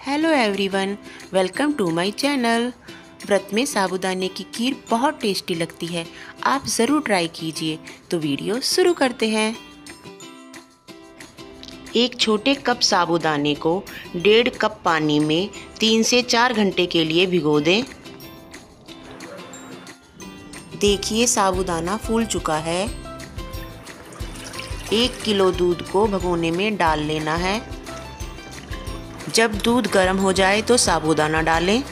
Hello everyone welcome to my channel व्रत में साबुदाने की खीर बहुत टेस्टी लगती है। आप ज़रूर ट्राई कीजिए। तो वीडियो शुरू करते हैं। एक छोटे कप साबुदाने को डेढ़ कप पानी में तीन से चार घंटे के लिए भिगो दें। देखिए, साबुदाना फूल चुका है। एक किलो दूध को भगोने में डाल लेना है। जब दूध गर्म हो जाए तो साबुदाना डालें।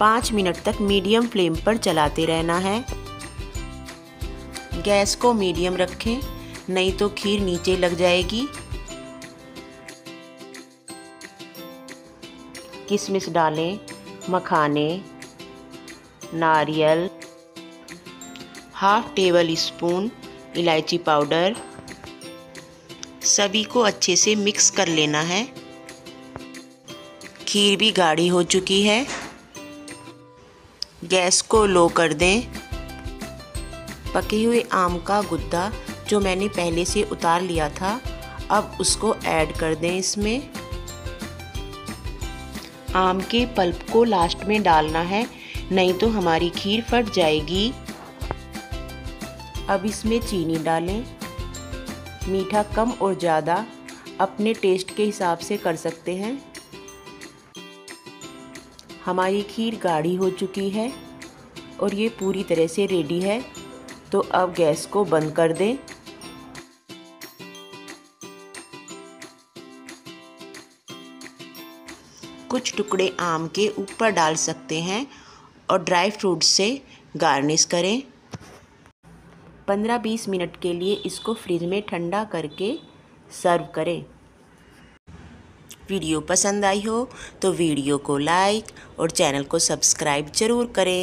पाँच मिनट तक मीडियम फ्लेम पर चलाते रहना है। गैस को मीडियम रखें, नहीं तो खीर नीचे लग जाएगी। किशमिश डालें, मखाने, नारियल, हाफ़ टेबल स्पून इलायची पाउडर। सभी को अच्छे से मिक्स कर लेना है। खीर भी गाढ़ी हो चुकी है। गैस को लो कर दें। पके हुए आम का गुद्दा जो मैंने पहले से उतार लिया था, अब उसको ऐड कर दें इसमें। आम के पल्प को लास्ट में डालना है, नहीं तो हमारी खीर फट जाएगी। अब इसमें चीनी डालें। मीठा कम और ज़्यादा अपने टेस्ट के हिसाब से कर सकते हैं। हमारी खीर गाढ़ी हो चुकी है और ये पूरी तरह से रेडी है तो अब गैस को बंद कर दें। कुछ टुकड़े आम के ऊपर डाल सकते हैं और ड्राई फ्रूट से गार्निश करें। 15-20 मिनट के लिए इसको फ्रिज में ठंडा करके सर्व करें। वीडियो पसंद आई हो तो वीडियो को लाइक और चैनल को सब्सक्राइब ज़रूर करें।